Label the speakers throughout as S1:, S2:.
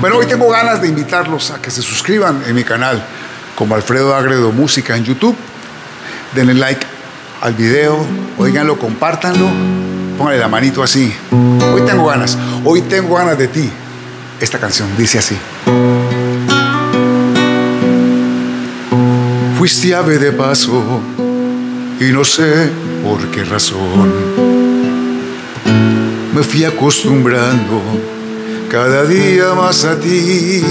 S1: Bueno, hoy tengo ganas de invitarlos a que se suscriban en mi canal como Alfredo Agredo Música en YouTube. Denle like al video, oíganlo, compártanlo, pónganle la manito así. Hoy tengo ganas, hoy tengo ganas de ti. Esta canción dice así. Fuiste ave de paso y no sé por qué razón. Me fui acostumbrando cada día más a ti.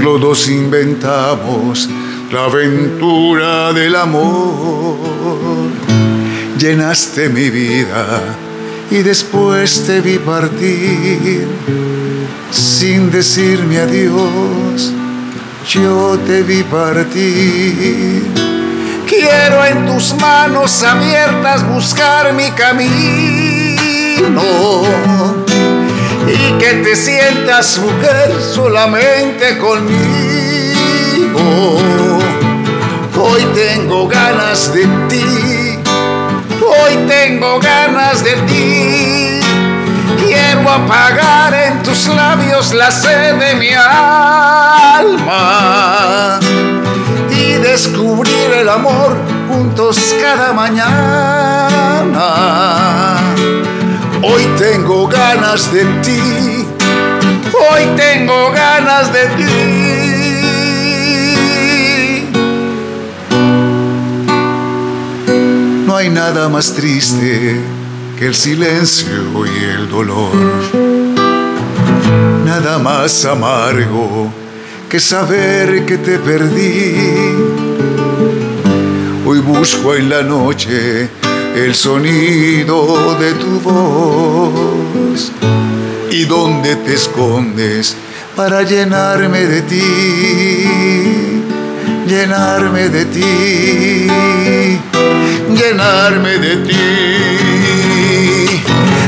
S1: Los dos inventamos la aventura del amor. Llenaste mi vida y después te vi partir sin decirme adiós. Yo te vi partir. Quiero en tus manos abiertas buscar mi camino que te sientas mujer solamente conmigo. Hoy tengo ganas de ti, hoy tengo ganas de ti. Quiero apagar en tus labios la sed de mi alma y descubrir el amor juntos cada mañana. Hoy tengo ganas de ti, tengo ganas de ti. No hay nada más triste que el silencio y el dolor. Nada más amargo que saber que te perdí. Hoy busco en la noche el sonido de tu voz y dónde te escondes para llenarme de ti, llenarme de ti, llenarme de ti.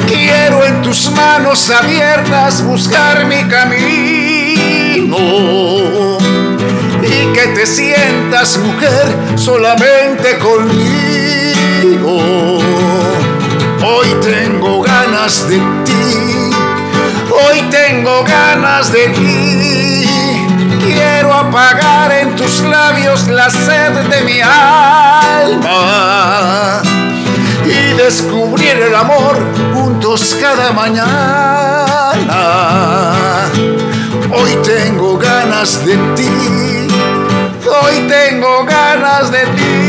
S1: Quiero en tus manos abiertas buscar mi camino y que te sientas mujer solamente conmigo. Hoy tengo ganas de ti, Hoy tengo ganas de ti. Quiero apagar en tus labios la sed de mi alma y descubrir el amor juntos cada mañana. Hoy tengo ganas de ti. Hoy tengo ganas de ti.